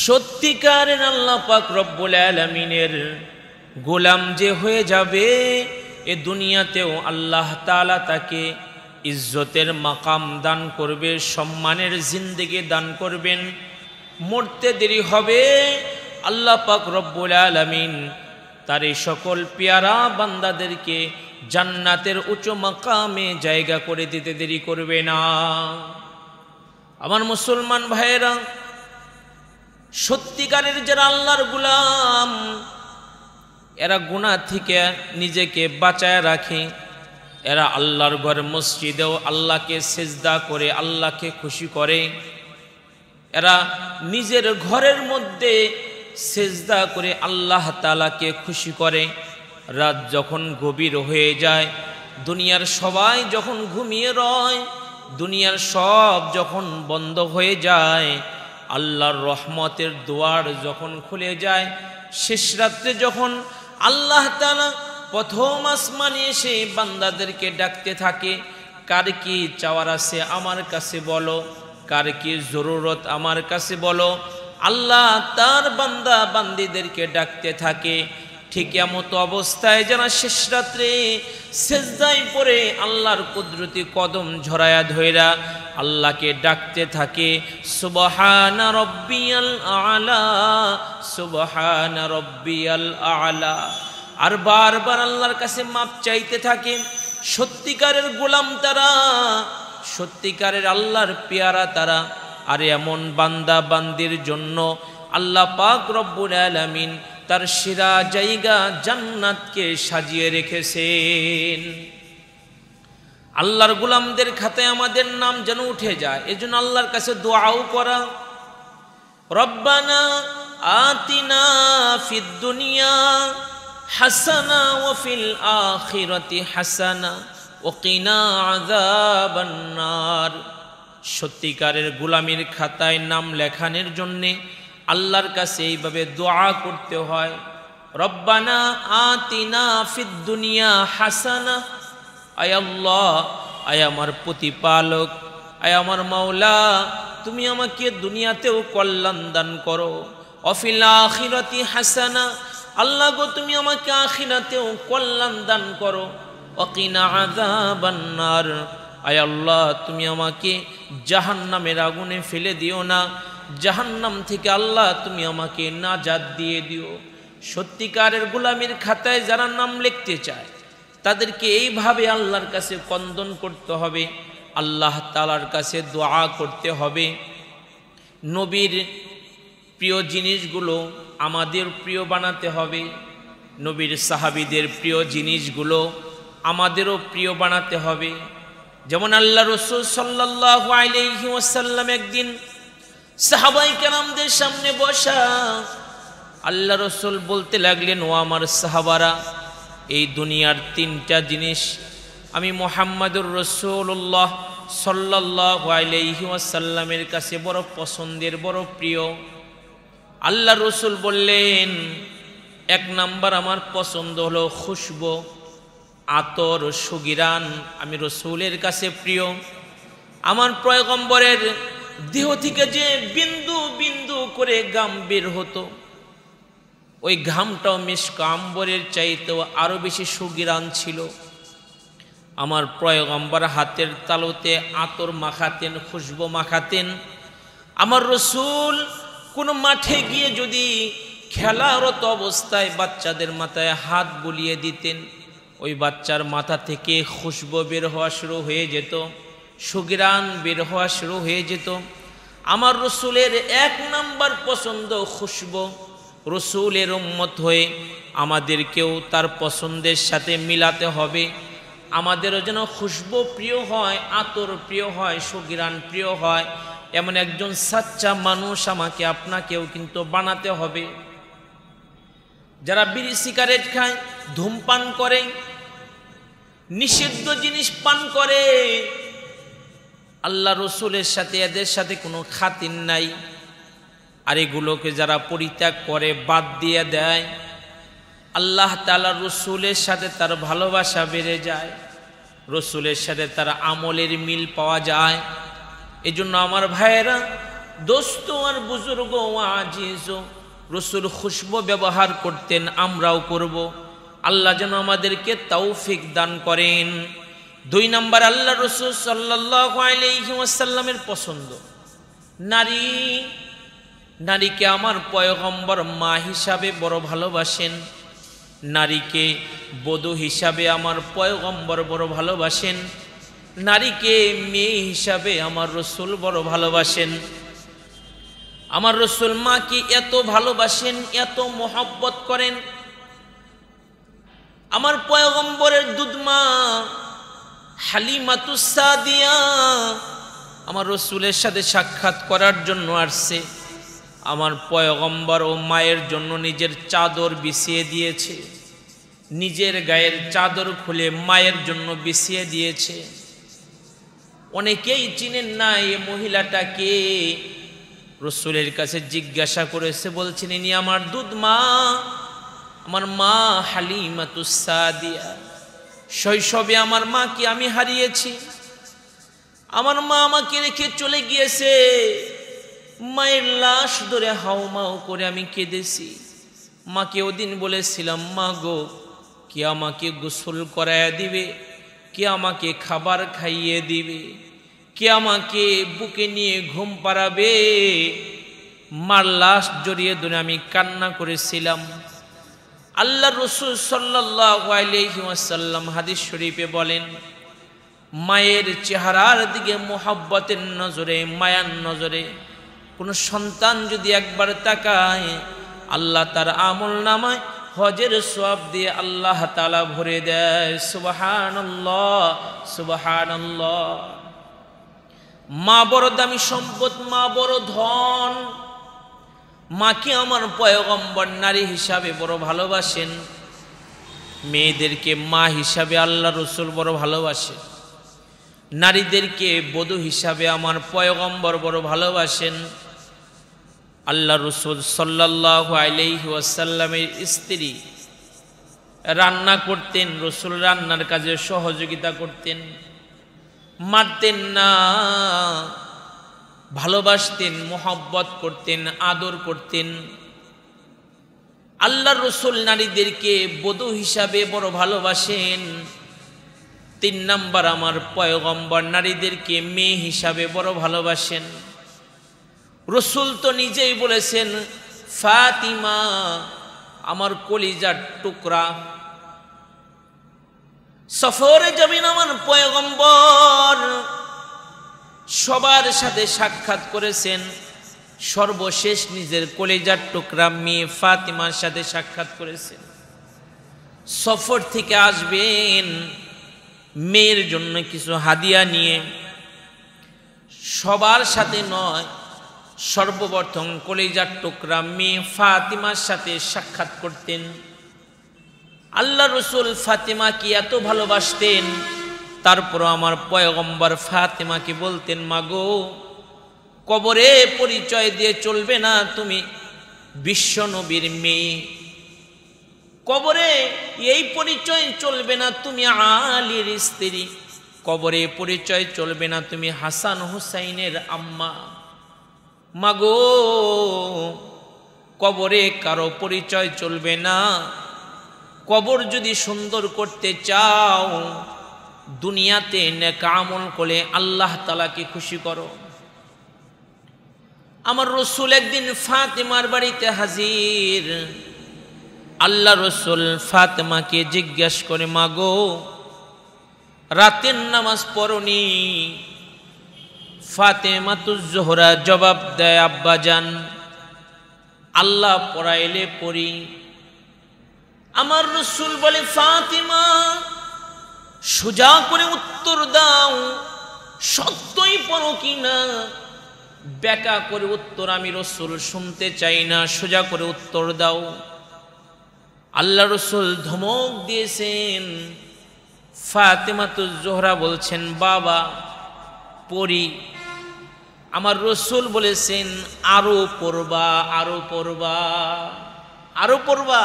সত্যিকারের আল্লাহ পাক রব্বুল আলমিনের গোলাম যে হয়ে যাবে, এ দুনিয়াতেও আল্লাহ তালা তাকে ইজ্জতের মাকাম দান করবে, সম্মানের জিন্দেগি দান করবেন। মরতে দেরি হবে, আল্লাহ পাক রব্বুল আলমিন তার এই সকল পেয়ারা বান্দাদেরকে জান্নাতের উঁচু মাকামে জায়গা করে দিতে দেরি করবে না। আমার মুসলমান ভাইয়েরা সত্যিকারের যারা আল্লাহর গুলাম, এরা গুণা থেকে নিজেকে বাঁচায় রাখে। এরা আল্লাহর ঘর মসজিদেও আল্লাহকে সেজদা করে, আল্লাহকে খুশি করে। এরা নিজের ঘরের মধ্যে সেজদা করে আল্লাহ তালাকে খুশি করে। রাত যখন গভীর হয়ে যায়, দুনিয়ার সবাই যখন ঘুমিয়ে রয়, দুনিয়ার সব যখন বন্ধ হয়ে যায় আল্লাহর রহমতের দোয়ার যখন খুলে যায়, শেষ রাত্রে যখন আল্লাহ তালা প্রথম আসমানে এসে বান্দাদেরকে ডাকতে থাকে, কার কি চাওয়ার আছে আমার কাছে বলো, কার কি জরুরত আমার কাছে বলো, আল্লাহ তার বান্দা বান্দিদেরকে ডাকতে থাকে ঠিক এমতো অবস্থায় যারা শেষ রাত্রে সেজদায় পরে আল্লাহর কুদরতি কদম ঝরায়া ধৈরা আল্লাহকে ডাকতে থাকে, সুবহানা রব্বিয়াল আলা, সুবহানা রব্বিয়াল আলা। আর বারবার আল্লাহর কাছে মাপ চাইতে থাকে, সত্যিকারের গোলাম তারা, সত্যিকারের আল্লাহর পেয়ারা তারা। আর এমন বান্দা বান্দির জন্য আল্লাহ পাক রব্বুল আলামিন তার সেরা জায়গা জান্নাতকে সাজিয়ে রেখেছেন। আল্লাহর গুলামদের খাতায় আমাদের নাম যেন উঠে যায়, এজন্য আল্লাহর কাছে দোয়াও করা। রব্বানা আতিনা ফিদ দুনিয়া হাসানা ও ফিল আখিরাতি হাসানা ও কিনা আযাবান্নার সত্যিকারের গুলামির খাতায় নাম লেখানোর জন্যে আল্লাহর কাছে এইভাবে দোয়া করতে হয়। রব্বানা আতিনা দুনিয়া হাসানা, আয় আল্লাহ, আয় আমার প্রতিপালক, আয় আমার মাওলা, তুমি আমাকে দুনিয়াতেও কল্যাণ দান করো। অফিল আখিরাতি হাসানা, আল্লাহ গো, তুমি আমাকে আখিরাতেও কল্যাণ দান করো। অকিনা আযাবান্নার আয় আল্লাহ, তুমি আমাকে জাহান্নামের আগুনে ফেলে দিও না। জাহান্নাম থেকে আল্লাহ, তুমি আমাকে নাজাদ দিয়ে দিও। সত্যিকারের গোলামির খাতায় যারা নাম লিখতে চায়, তাদেরকে এইভাবে আল্লাহর কাছে কন্দন করতে হবে, আল্লাহ তালার কাছে দোয়া করতে হবে। নবীর প্রিয় জিনিসগুলো আমাদের প্রিয় বানাতে হবে, নবীর সাহাবিদের প্রিয় জিনিসগুলো আমাদেরও প্রিয় বানাতে হবে। যেমন আল্লাহ রসুল সাল্লাহ আলাইহি ওয়াসাল্লাম একদিন সাহাবাই কেরামদের সামনে বসা। আল্লাহ রসুল বলতে লাগলেন, ও আমার সাহাবারা, এই দুনিয়ার তিনটা জিনিস আমি মোহাম্মদুর রসুল্লাহ সাল্লাহ আলাইহি ওয়াসাল্লামের কাছে বড় পছন্দের, বড় প্রিয়। আল্লাহ রসুল বললেন, এক নাম্বার আমার পছন্দ হলো খুশবো, আতর, সুগিরান, আমি রসুলের কাছে প্রিয়। আমার প্রয়গম্বরের দেহ থেকে যে বিন্দু বিন্দু করে গাম বের হতো, ওই ঘামটাও মিসকাম্বরের চাইতেও আরও বেশি সুগিরান ছিল। আমার প্রয়গম্বর হাতের তালুতে আতর মাখাতেন, খুশবো মাখাতেন। আমার রসুল কোনো মাঠে গিয়ে যদি খেলারত অবস্থায় বাচ্চাদের মাথায় হাত বুলিয়ে দিতেন, ওই বাচ্চার মাথা থেকে খুশবো বের হওয়া শুরু হয়ে যেত। সুগিরান বের হওয়া শুরু হয়ে যেত। আমার রসুলের এক নাম্বার পছন্দ খুশবো। রসুলের উম্মত হয়ে আমাদেরকেও তার পছন্দের সাথে মিলাতে হবে। আমাদেরও যেন খুশবো প্রিয় হয়, আতর প্রিয় হয়, সুগিরান প্রিয় হয়। এমন একজন সাচ্চা মানুষ আমাকে, আপনাকেও কিন্তু বানাতে হবে। যারা বিড়ি সিগারেট খায়, ধূমপান করে, নিষিদ্ধ জিনিস পান করে আল্লাহ রসুলের সাথে, এদের সাথে কোনো খাতির নাই। আর এগুলোকে যারা পরিত্যাগ করে, বাদ দিয়ে দেয়। আল্লাহ তালা রসুলের সাথে তার ভালোবাসা বেড়ে যায়। রসুলের সাথে তার আমলের মিল পাওয়া যায়। এজন্য আমার ভাইয়েরা, দোস্ত আর বুজুর্গ আজিজ, রসুল খুশবু ব্যবহার করতেন, আমরাও করব। আল্লাহ যেন আমাদেরকে তৌফিক দান করেন। দুই নম্বর আল্লাহ রসুল সাল্লাহ আলাইসাল্লামের পছন্দ। নারী, নারীকে আমার পয়গম্বর মা হিসাবে বড় ভালোবাসেন। নারীকে বধূ হিসাবে আমার পয়গম্বর বড় ভালোবাসেন। নারীকে মেয়ে হিসাবে আমার রসুল বড় ভালোবাসেন। আমার রসুল মাকে এত ভালোবাসেন, এত মোহব্বত করেন। আমার পয়গম্বরের দুধমা হালিমাতুসাদিয়া আমার রসুলের সাথে সাক্ষাৎ করার জন্য আসছে। আমার পয়গম্বর ও মায়ের জন্য নিজের চাদর বিছিয়ে দিয়েছে। নিজের গায়ের চাদর খুলে মায়ের জন্য বিছিয়ে দিয়েছে। অনেকেই চিনেন না এই মহিলাটাকে। রসুলের কাছে জিজ্ঞাসা করেছে, বলছেন, ইনি আমার দুধ মা, আমার মা হালিমাতুসাদিয়া শৈশবে আমার মাকে আমি হারিয়েছি? আমার মা আমাকে রেখে চলে গিয়েছে। মায়ের লাশ ধরে হাউমাউ করে আমি কেঁদেছি। মাকে ওদিন বলেছিলাম, মা গো, কে আমাকে গোসল করাইয়া দিবে? কে আমাকে খাবার খাইয়ে দিবে? কে আমাকে বুকে নিয়ে ঘুম পাড়াবে? মার লাশ জড়িয়ে ধরে আমি কান্না করেছিলাম। আল্লাহ রসুল সাল্লাহ হাদিস শরীফে বলেন, মায়ের চেহারার দিকে মোহাব্বতের নজরে, মায়ার নজরে কোনো সন্তান যদি একবার তাকায়, আল্লাহ তার আমল নামায় হজের সব দিয়ে আল্লাহ তালা ভরে দেয় সুবাহান সুবাহান মা বড় দামি সম্পদ, মা বড় ধন। মাকে আমার পয়গম্বর নারী হিসাবে বড় ভালোবাসেন। মেয়েদেরকে মা হিসাবে আল্লাহ রসুল বড় ভালোবাসেন। নারীদেরকে বধূ হিসাবে আমার পয়গম্বর বড় ভালোবাসেন। আল্লাহ রসুল সাল্লাহ আলহি ওয়াসাল্লামের স্ত্রী রান্না করতেন, রসুল রান্নার কাজে সহযোগিতা করতেন। মারতেন না। ভালোবাসতেন, মোহব্বত করতেন, আদর করতেন। আল্লাহ রসুল নারীদেরকে বধূ হিসাবে বড় ভালোবাসেন। তিন নাম্বার, আমার পয়গম্বর নারীদেরকে মেয়ে হিসাবে বড় ভালোবাসেন। রসুল তো নিজেই বলেছেন, ফাতিমা, আমার কলিজার টুকরা। সফরে যাবেন আমার পয়গম্বর। সবার সাথে সাক্ষাৎ করেছেন সর্বশেষ নিজের কলেজার টুকরা মেয়ে ফাতিমার সাথে সাক্ষাৎ করেছেন। সফর থেকে আসবেন মেয়ের জন্য কিছু হাদিয়া নিয়ে। সবার সাথে নয়, সর্বপ্রথম কলেজার টুকরা মেয়ে ফাতিমার সাথে সাক্ষাৎ করতেন। আল্লাহ রসুল ফাতিমাকে এত ভালোবাসতেন তারপর আমার পয়গম্বর ফাতেমাকে বলতেন মাগো কবরে পরিচয় দিয়ে চলবে না তুমি, বিশ্ব নবীর মেয়ে। কবরে এই পরিচয় চলবে না তুমি আলীর স্ত্রী। কবরে পরিচয় চলবে না তুমি হাসান হুসাইনের আম্মা। মাগো কবরে কারও পরিচয় চলবে না। কবর যদি সুন্দর করতে চাও দুনিয়াতে নেকা আমল করে আল্লাহ তালাকে খুশি করো। আমার রসুল একদিন ফাতেমার বাড়িতে হাজির। আল্লাহ রসুল ফাতেমাকে জিজ্ঞাস করে মাগো রাতের নামাজ পড়নি? ফাতেমাতুজোহরা জবাব দেয়, আব্বা যান আল্লাহ পড়াইলে পড়ি। আমার রসুল বলে, ফাতিমা সোজা করে উত্তর দাও, সত্যই পড়ো কি না ব্যাকা করে উত্তর আমি রসুল শুনতে চাই না, সোজা করে উত্তর দাও। আল্লাহ রসুল ধমক দিয়েছেন। ফাতেমাতু জোহরা বলছেন, বাবা, পড়ি। আমার রসুল বলেছেন, আরও পড়বা আরও পড়বা আরও পড়বা,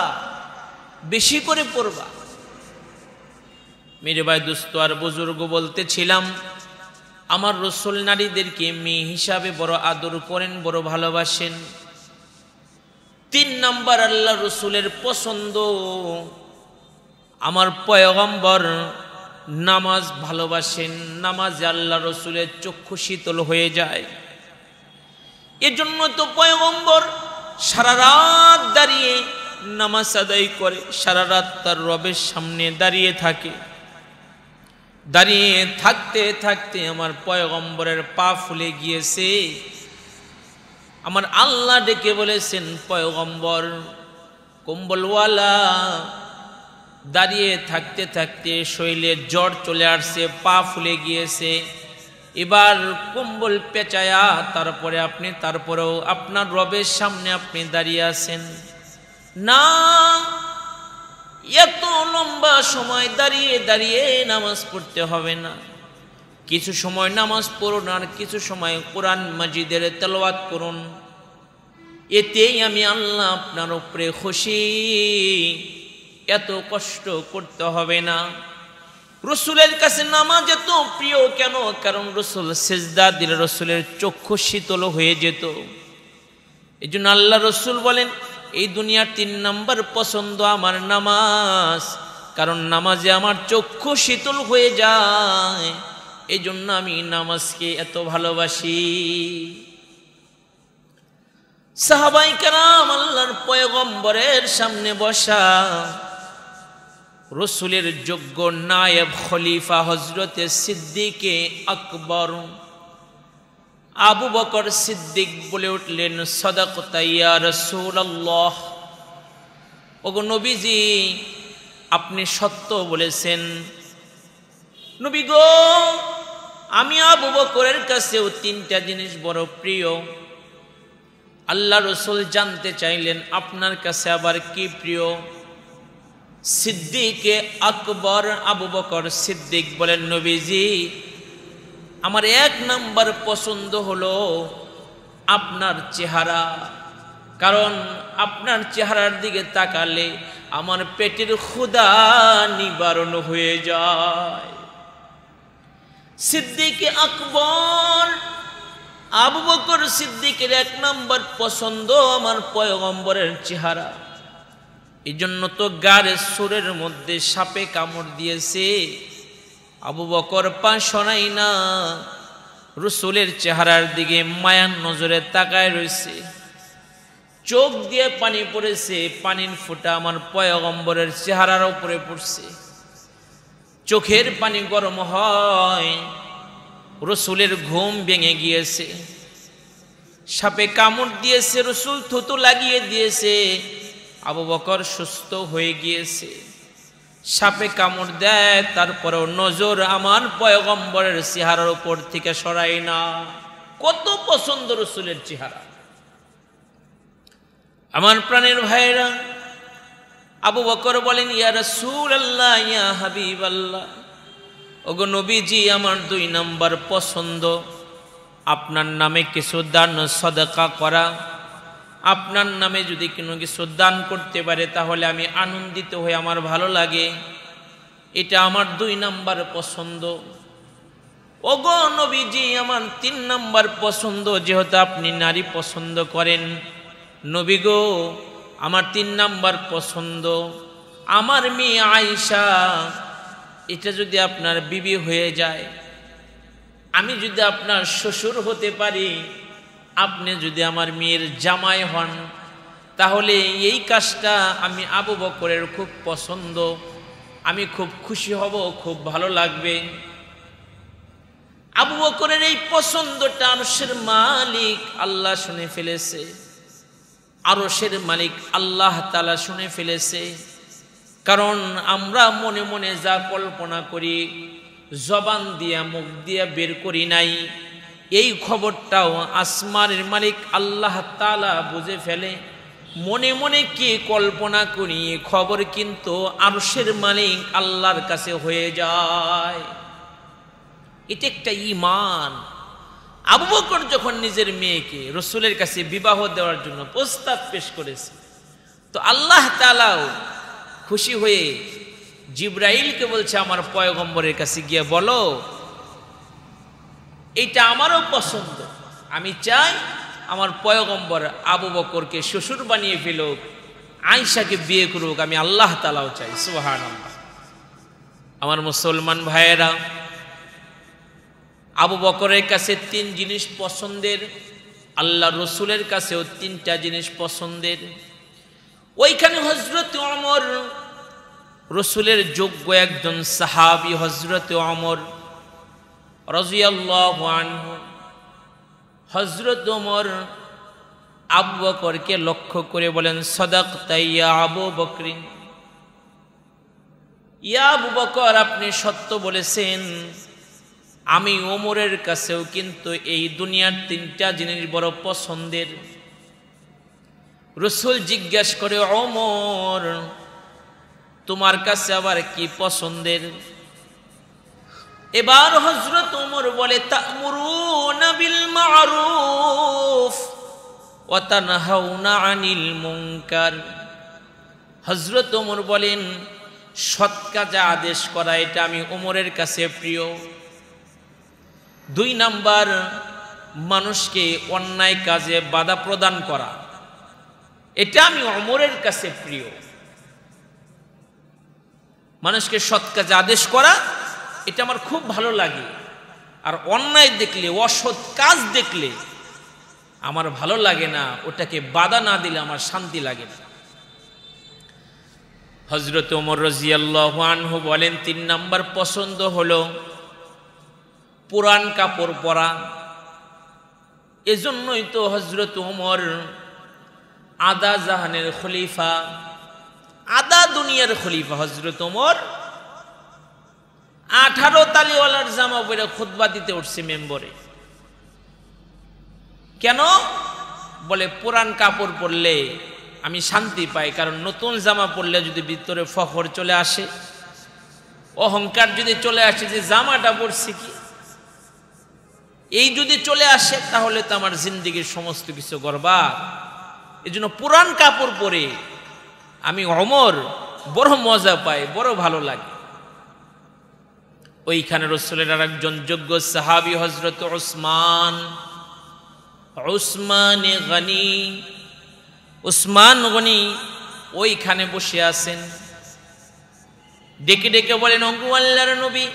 বেশি করে পড়বা। মেরে ভাই দুস্ত, আর বুজুর্গ বলতেছিলাম, আমার রসুল নারীদেরকে মেয়ে হিসাবে বড় আদর করেন, বড় ভালোবাসেন। তিন নাম্বার আল্লাহ রসুলের পছন্দ, আমার পয়গম্বর নামাজ ভালোবাসেন, নামাজে আল্লাহ রসুলের চক্ষু শীতল হয়ে যায়। এজন্য তো পয়গম্বর সারা রাত দাঁড়িয়ে নামাজ আদায় করে, সারা রাত তার রবের সামনে দাঁড়িয়ে থাকে। দাঁড়িয়ে থাকতে থাকতে আমার পয়গম্বরের পা ফুলে গিয়েছে। আমার আল্লাহ ডেকে বলেছেন, পয়গম্বর, কম্বলওয়ালা, দাঁড়িয়ে থাকতে থাকতে শৈলে জ্বর চলে আসছে, পা ফুলে গিয়েছে। এবার কম্বল পেঁচায়া তারপরে আপনি, তারপরেও আপনার রবের সামনে আপনি দাঁড়িয়ে আছেন। না এত লম্বা সময় দাঁড়িয়ে দাঁড়িয়ে নামাজ পড়তে হবে না। কিছু সময় নামাজ পড়ুন আর কিছু সময় কোরআন মাজিদের তেলাওয়াত করুন। এতেই আমি আল্লাহ আপনার উপরে খুশি। এত কষ্ট করতে হবে না। রসুলের কাছে নামাজ এত প্রিয় কেন? কারণ রসুল সেজদা দিলে রসুলের চক্ষু শীতল হয়ে যেত। এই জন্য আল্লাহ রসুল বলেন এই দুনিয়ার তিন নম্বর পছন্দ আমার নামাজ, কারণ নামাজে আমার চক্ষু শীতল হয়ে যায়। এই জন্য আমি নামাজকে এত ভালোবাসি। সাহাবাই কারাম আল্লাহর পয়গম্বরের সামনে বসা, রসুলের যোগ্য নায়েব খলিফা হজরতে সিদ্দিকে আকবর আবু বকর সিদ্দিক বলে উঠলেন সদাকতাইয়া রসুল্লাহ ওগো নবীজি, আপনি সত্য বলেছেন। নবী গো, আমি আবু বকরের কাছেও তিনটা জিনিস বড় প্রিয়। আল্লাহ রসুল জানতে চাইলেন, আপনার কাছে আবার কি প্রিয়? সিদ্দিকে আকবর আবু বকর সিদ্দিক বলেন, নবীজি আমার এক নাম্বার পছন্দ হলো আপনার চেহারা। কারণ আপনার চেহারার দিকে তাকালে আমার পেটের ক্ষুদা নিবারণ হয়ে যায়। সিদ্দিকে আকবর, আবু বকর সিদ্দিকের এক নম্বর পছন্দ আমার পয়গম্বরের চেহারা। এই জন্য তো গাড়ের সুরের মধ্যে সাপে কামড় দিয়েছে। আবু বকর পা শোনাই না। রসুলের চেহারার দিকে মায়ান নজরে তাকায় রয়েছে চোখ দিয়ে পানি পড়েছে, পানির ফোঁটা আমার পয়গম্বরের চেহারার উপরে পড়ছে। চোখের পানি গরম হয়, রসুলের ঘুম ভেঙে গিয়েছে। সাপে কামড় দিয়েছে, রসুল থুতু লাগিয়ে দিয়েছে। আবু বকর সুস্থ হয়ে গিয়েছে। সাপে কামড় দেয়, তারপরেও নজর আমার পয়গম্বরের চেহারার উপর থেকে সরাই না। কত পছন্দ রসুলের চেহারা। আমার প্রাণের ভাইরা আবু বকর বলেন, ইয়া রসুল আল্লাহ ইয়া হাবিব আল্লাহ ওগো নবীজি, আমার দুই নাম্বার পছন্দ। আপনার নামে কিছু দান, সদকা করা আপনার নামে যদি কোনো কিছু দান করতে পারে, তাহলে আমি আনন্দিত হয়ে আমার ভালো লাগে। এটা আমার দুই নাম্বার পছন্দ। ওগো নবীজি, আমার তিন নাম্বার পছন্দ, যেহেতু আপনি নারী পছন্দ করেন। নবী গো, আমার তিন নাম্বার পছন্দ। আমার মেয়ে আয়সা এটা যদি আপনার বিবি হয়ে যায়, আমি যদি আপনার শ্বশুর হতে পারি আপনি যদি আমার মেয়ের জামাই হন, তাহলে এই কাজটা আমি আবু বকরের খুব পছন্দ। আমি খুব খুশি হব, খুব ভালো লাগবে। আবু বকরের এই পছন্দটা আরশের মালিক আল্লাহ শুনে ফেলেছে। আরসের মালিক আল্লাহ তালা শুনে ফেলেছে। কারণ আমরা মনে মনে যা কল্পনা করি, জবান দিয়া, মুখ দিয়া বের করি নাই। এই খবরটাও আসমানের মালিক আল্লাহ তালা বুঝে ফেলে। মনে মনে কি কল্পনা করি, খবর কিন্তু আরশের মালিক আল্লাহর কাছে হয়ে যায়। এটা একটা ইমান আবু বকর যখন নিজের মেয়েকে রসুলের কাছে বিবাহ দেওয়ার জন্য প্রস্তাব পেশ করেছে, তো আল্লাহ তালাও খুশি হয়ে জিব্রাইলকে বলছে, আমার পয়গম্বরের কাছে গিয়ে বলো এইটা আমারও পছন্দ। আমি চাই আমার পয়গম্বর আবু বকরকে শ্বশুর বানিয়ে ফেলুক আয়সাকে বিয়ে করুক, আমি আল্লাহ তালাও চাই সুহান আমার মুসলমান ভাইয়েরা, আবু বকরের কাছে তিন জিনিস পছন্দের, আল্লাহ রসুলের কাছেও তিনটা জিনিস পছন্দের। ওইখানে হজরত অমর রসুলের যোগ্য একজন সাহাবি হজরত অমর রাজিয়াল্লাহু আনহু হজরত ওমর আবু বকরকে লক্ষ্য করে বলেন সদাক তাইয়া আবু বকরিন। ইয়া আবু বকর, আপনি সত্য বলেছেন। আমি ওমরের কাছেও কিন্তু এই দুনিয়ার তিনটা জিনিস বড় পছন্দের। রসুল জিজ্ঞাসা করে অমর তোমার কাছে আবার কি পছন্দের? এবার হজরত উমর বলে আনিল হজরত উমর বলেন, সৎ কাজে আদেশ করা, এটা আমি উমরের কাছে প্রিয়। দুই নাম্বার, মানুষকে অন্যায় কাজে বাধা প্রদান করা, এটা আমি অমরের কাছে প্রিয়। মানুষকে সৎ কাজে আদেশ করা এটা আমার খুব ভালো লাগে। আর অন্যায় দেখলে, অসৎ কাজ দেখলে আমার ভালো লাগে না, ওটাকে বাধা না দিলে আমার শান্তি লাগে না। হজরত ওমর রাজিয়াল্লাহ আনহু বলেন, তিন নাম্বার পছন্দ হলো পুরান কাপড় পরা। এজন্যই তো হজরত ওমর আদা জাহানের খলিফা, আদা দুনিয়ার খলিফা হজরত ওমর আঠারো তালিওয়ালার জামা পরে খুতবা দিতে উঠছে মেম্বরে। কেন? বলে, পুরান কাপড় পরলে আমি শান্তি পাই, কারণ নতুন জামা পরলে যদি ভিতরে ফখর চলে আসে, অহংকার যদি চলে আসে, যে জামাটা পরছি কি? এই যদি চলে আসে, তাহলে তো আমার জিন্দিগির সমস্ত কিছু গর্বা এই জন্য পুরান কাপড় পরে আমি অমর, বড় মজা পাই, বড় ভালো লাগে। ওইখানে রসুলের আর একজন যোগ্য সাহাবি হজরত ওসমান ওসমান গনি, উসমান গনি ওইখানে বসে আছেন। ডেকে ডেকে বলেন অঙ্গু আল্লাহর নবী,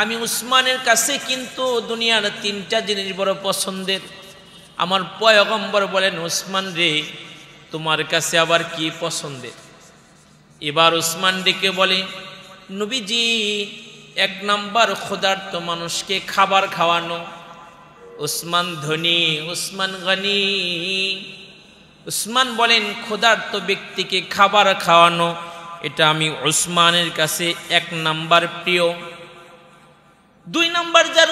আমি উসমানের কাছে কিন্তু দুনিয়ার তিনটা জিনিস বড় পছন্দের। আমার পয়গম্বর বলেন, উসমান রে, তোমার কাছে আবার কি পছন্দের? এবার উসমান ডেকে বলে, নবীজি এক নাম্বার ক্ষুধার্ত মানুষকে খাবার খাওয়ানো। উসমান ধনী, উসমান গনি। উসমান বলেন, ক্ষুধার্ত ব্যক্তিকে খাবার খাওয়ানো, এটা আমি উসমানের কাছে এক নাম্বার প্রিয়। দুই নাম্বার, যার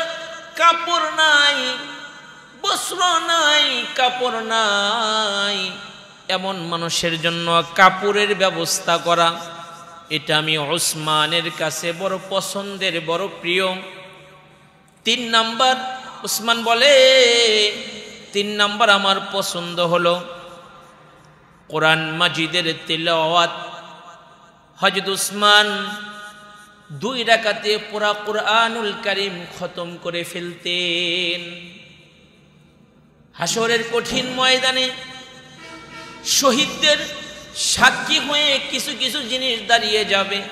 কাপড় নাই, বস্ত্র নাই, কাপড় নাই, এমন মানুষের জন্য কাপড়ের ব্যবস্থা করা। এটা আমি ওসমানের কাছে বড় পছন্দের, বড় প্রিয়। তিন নাম্বার, উসমান বলে, তিন নাম্বার আমার পছন্দ হলো কোরআন মাজিদের তেলাওয়াত। হজরত উসমান দুই রাকাতে পুরা কোরআনুল করিম খতম করে ফেলতেন। হাসরের কঠিন ময়দানে শহীদদের সাক্ষী হয়ে কিছু কিছু জিনিস দাঁড়িয়ে যাবে।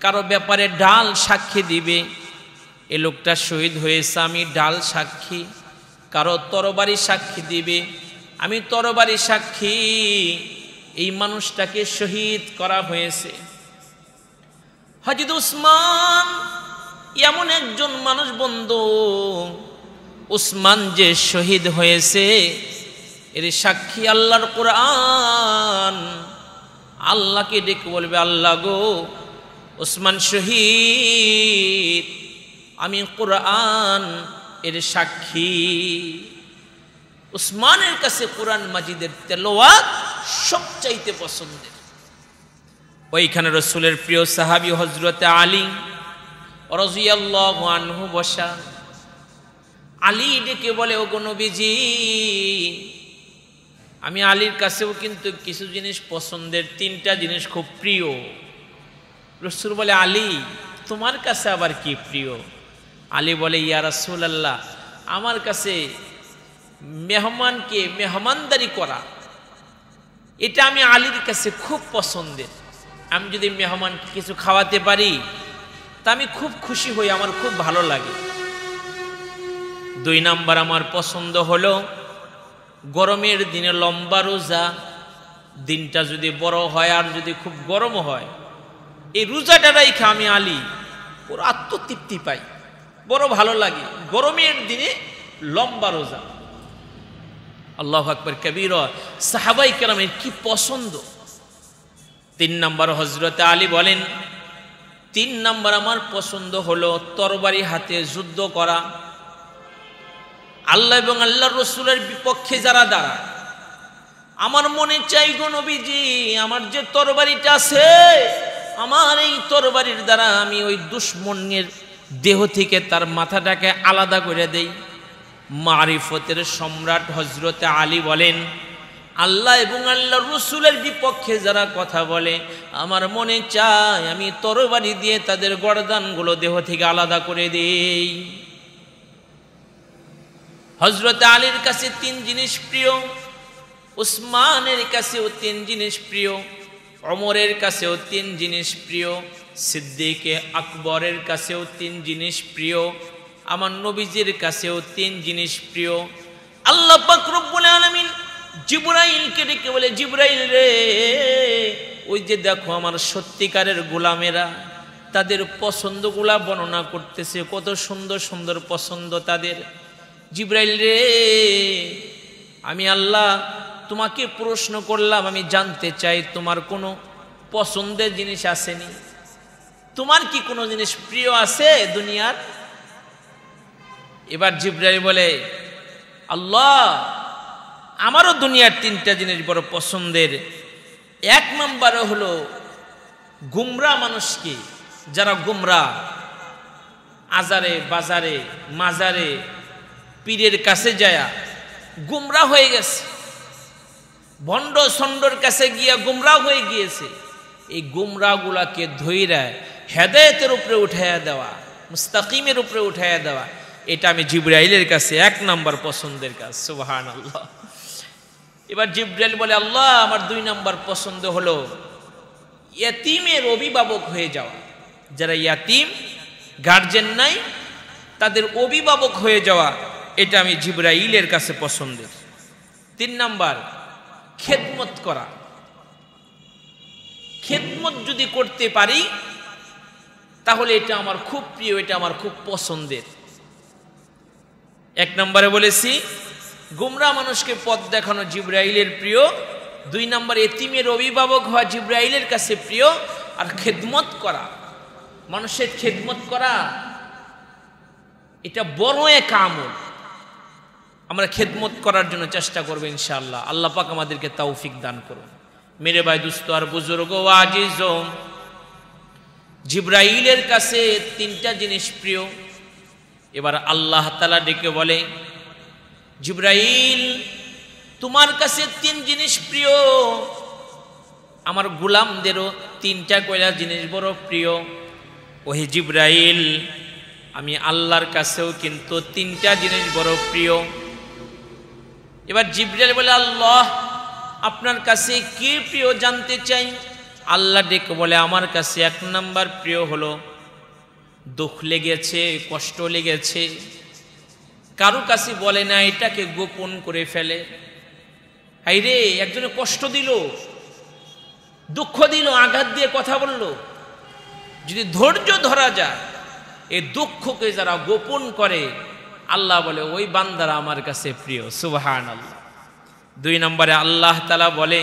কারও ব্যাপারে ডাল সাক্ষী দিবে। এ লোকটা শহীদ হয়েছে, আমি ডাল সাক্ষী। কারও তরবারি সাক্ষী দিবে, আমি তরবারি সাক্ষী। এই মানুষটাকে শহীদ করা হয়েছে। হজিদ উসমান, এমন একজন মানুষ বন্ধু। উসমান যে শহীদ হয়েছে এর সাক্ষী আল্লাহর কোরআন। আল্লাহকে ডেকে বলবে, আল্লাহ গো, ওসমান শহীদ, আমি কোরআন এর সাক্ষী। উসমানের কাছে কোরআন মাজিদের তেলোয়াত সবচাইতে পছন্দের। ওইখানে রসুলের প্রিয় সাহাবি হজরতে আলী আনহু বসা। আলী ডেকে বলে ও নবীজি আমি আলীর কাছেও কিন্তু কিছু জিনিস পছন্দের, তিনটা জিনিস খুব প্রিয়। রসুল বলে, আলী, তোমার কাছে আবার কি প্রিয়? আলী বলে, ইয়া রাসূল আল্লাহ আমার কাছে মেহমানকে মেহমানদারি করা, এটা আমি আলীর কাছে খুব পছন্দের। আমি যদি মেহমানকে কিছু খাওয়াতে পারি, তা আমি খুব খুশি হই, আমার খুব ভালো লাগে। দুই নাম্বার আমার পছন্দ হলো গরমের দিনে লম্বা রোজা, দিনটা যদি বড় হয় আর যদি খুব গরম হয়, এই রোজাটা রাইখা আমি আলি পুরো আত্মতৃপ্তি পাই। বড় ভালো লাগে। গরমের দিনে লম্বা রোজা। আল্লাহ আকবর কবির। সাহাবাই কেরামের কি পছন্দ? তিন নম্বর হজরতে আলী বলেন, তিন নম্বর আমার পছন্দ হলো তরবারি হাতে যুদ্ধ করা আল্লাহ এবং আল্লাহ রসুলের বিপক্ষে যারা দাঁড়ায়, আমার মনে চাই গো নবীজি, আমার যে তরবারিটা আছে, আমার এই তরবারির দ্বারা আমি ওই দুশ্মনের দেহ থেকে তার মাথাটাকে আলাদা করে দেই। মারিফতের সম্রাট হজরতে আলী বলেন, আল্লাহ এবং আল্লাহ রসুলের বিপক্ষে যারা কথা বলে, আমার মনে চায় আমি তরবারি দিয়ে তাদের গরদানগুলো দেহ থেকে আলাদা করে দেই। হজরত আলীর কাছে তিন জিনিস প্রিয়, উসমানের কাছেও তিন জিনিস প্রিয় অমরের কাছেও তিন জিনিস প্রিয়, সিদ্দিকে আকবরের কাছেও তিন জিনিস প্রিয়, আমার নবীজির কাছেও তিন জিনিস প্রিয়। আল্লাহ পাক রব্বুল আলামিন জিব্রাইলকে ডেকে বলে, জিব্রাইল রে, ওই যে দেখো আমার সত্যিকারের গোলামেরা, তাদের পছন্দগুলা বর্ণনা করতেছে, কত সুন্দর সুন্দর পছন্দ তাদের। জিব্রাইল রে, আমি আল্লাহ তোমাকে প্রশ্ন করলাম, আমি জানতে চাই তোমার কোনো পছন্দের জিনিস আসেনি। তোমার কি কোনো জিনিস প্রিয় আছে দুনিয়ার? এবার জিব্রাইল বলে, আল্লাহ, আমারও দুনিয়ার তিনটা জিনিস বড় পছন্দের। এক নম্বরে হলো গুমরা মানুষকে, যারা গুমরা, আজারে, বাজারে, মাজারে পীরের কাছে যায়া গুমরা হয়ে গেছে। ভণ্ড সন্ডর কাছে গিয়া গুমরা হয়ে গিয়েছে। এই গুমরাগুলাকে ধৈরা হেদায়তের উপরে উঠাইয়া দেওয়া, মুস্তাকিমের উপরে উঠাইয়া দেওয়া, এটা আমি জিব্রাইলের কাছে এক নাম্বার পছন্দের কাজ সুবাহান আল্লাহ এবার জিব্রাইল বলে, আল্লাহ, আমার দুই নাম্বার পছন্দ হলো ইয়াতিমের অভিভাবক হয়ে যাওয়া। যারা ইয়াতিম গার্জেন নাই, তাদের অভিভাবক হয়ে যাওয়া। এটা আমি জিব্রাইলের কাছে পছন্দের। তিন নাম্বার, খেদমত করা। খেদমত যদি করতে পারি, তাহলে এটা আমার খুব প্রিয়, এটা আমার খুব পছন্দের। এক নম্বরে বলেছি, গুমরা মানুষকে পথ দেখানো জিব্রাইলের প্রিয়। দুই নম্বর, এতিমের অভিভাবক হওয়া জিব্রাইলের কাছে প্রিয়। আর খেদমত করা। মানুষের খেদমত করা, এটা বড় এক আমল। আমরা খেদমত করার জন্য চেষ্টা করব ইনশাআল্লাহ। আল্লাহ পাক আমাদেরকে তৌফিক দান করুন। মেরে ভাই দুস্ত আর বুজুর্গ আজিজ জিব্রাইলের কাছে তিনটা জিনিস প্রিয়। এবার আল্লাহ তালা ডেকে বলে, জিব্রাইল, তোমার কাছে তিন জিনিস প্রিয়। আমার গুলামদেরও তিনটা কয়লা জিনিস বড় প্রিয়। ওহে জিব্রাইল, আমি আল্লাহর কাছেও কিন্তু তিনটা জিনিস বড় প্রিয়। এবার জিব্রাইল বলে, আল্লাহ, আপনার কাছে কি প্রিয় জানতে চাই? আল্লাহ ডেকে বলে, আমার কাছে এক নাম্বার প্রিয় হলো, দুঃখ লেগেছে, কষ্ট লেগেছে। কারও কাছে বলে না, এটাকে গোপন করে ফেলে। হাই রে একজনে কষ্ট দিল, দুঃখ দিল, আঘাত দিয়ে কথা বলল। যদি ধৈর্য ধরা যায় এই দুঃখকে যারা গোপন করে আল্লাহ বলে, ওই বান্দারা আমার কাছে প্রিয়। সুবাহান আল্লাহ দুই নম্বরে আল্লাহ তালা বলে,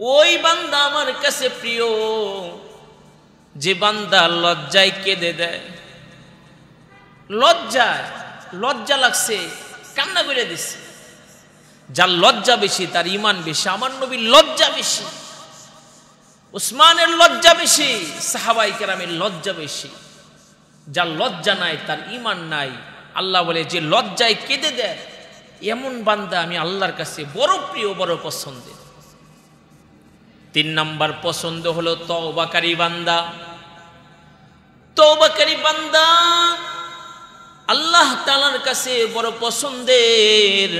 ওই বান্দা আমার কাছে প্রিয়। যে বান্দা লজ্জায় কেঁদে দেয়, লজ্জায়, লজ্জা লাগছে, কান্না করে দিচ্ছে যার লজ্জা বেশি, তার ইমান বেশি, আমার নবীর লজ্জা বেশি, উসমানের লজ্জা বেশি সাহাবাই কেরামের লজ্জা বেশি। যার লজ্জা নাই, তার ইমান নাই, আল্লাহ বলে, যে লজ্জায় কেঁদে দেয়, এমন বান্দা আমি আল্লাহর কাছে বড় প্রিয়, বড় পছন্দের। তিন নাম্বার পছন্দ হলো তবাকারী বান্দা। তৌবাকারী বান্দা আল্লাহ তালার কাছে বড় পছন্দের।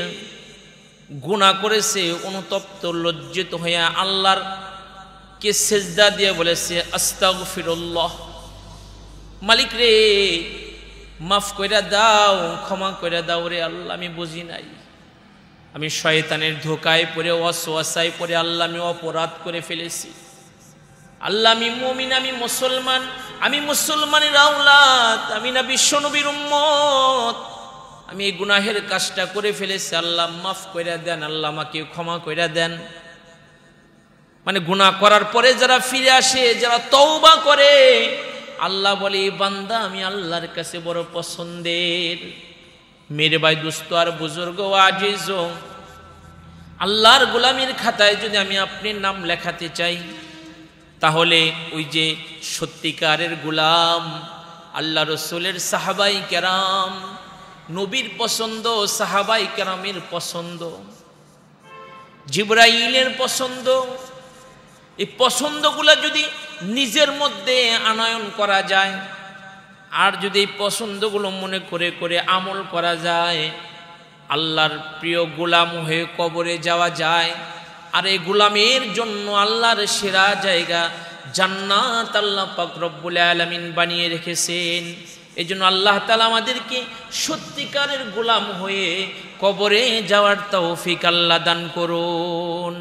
গুণা করেছে, অনুতপ্ত, লজ্জিত হইয়া আল্লাহর কে সেজদা দিয়ে বলেছে, আস্তাগফিরুল্লাহ। মালিক রে, মাফ কইরা দাও, ক্ষমা কইরা দাও রে আল্লাহ, আমি বুঝি নাই। আমি শয়তানের ধোকায় পড়ে অসোয়াশায় পড়ে, আল্লাহ, আমি অপরাধ করে ফেলেছি। আল্লাহ, আমি মমিন, আমি মুসলমান, আমি মুসলমানের আওলাদ, আমি না বিশ্বনবীর উম্মত। আমি এই গুনাহের কাজটা করে ফেলেছি, আল্লাহ, মাফ কইরা দেন, আল্লাহ, আমাকে ক্ষমা কইরা দেন। মানে গুণা করার পরে যারা ফিরে আসে, যারা তওবা করে আল্লাহ বলে, "এই বান্দা আমি আল্লাহর কাছে বড় পছন্দের। মেরে ভাই দুস্থ আর বুজুর্গ আজিজ আল্লাহর গোলামির খাতায় যদি আমি আপনার নাম লেখাতে চাই, তাহলে ওই যে সত্যিকারের গোলাম, আল্লাহ রসুলের সাহাবাই কেরাম, নবীর পছন্দ, সাহাবাই কেরামের পছন্দ, জিব্রাইলের পছন্দ, এই পছন্দগুলো যদি নিজের মধ্যে আনয়ন করা যায়। আর যদি এই পছন্দগুলো মনে করে করে আমল করা যায়, আল্লাহর প্রিয় গোলাম হয়ে কবরে যাওয়া যায়, আর এই গোলামের জন্য আল্লাহর সেরা জায়গা জান্নাত আল্লাহ পাক রব্বুল আলামিন বানিয়ে রেখেছেন। এই জন্য আল্লাহ তালা আমাদেরকে সত্যিকারের গোলাম হয়ে কবরে যাওয়ার তৌফিক আল্লাহ দান করুন।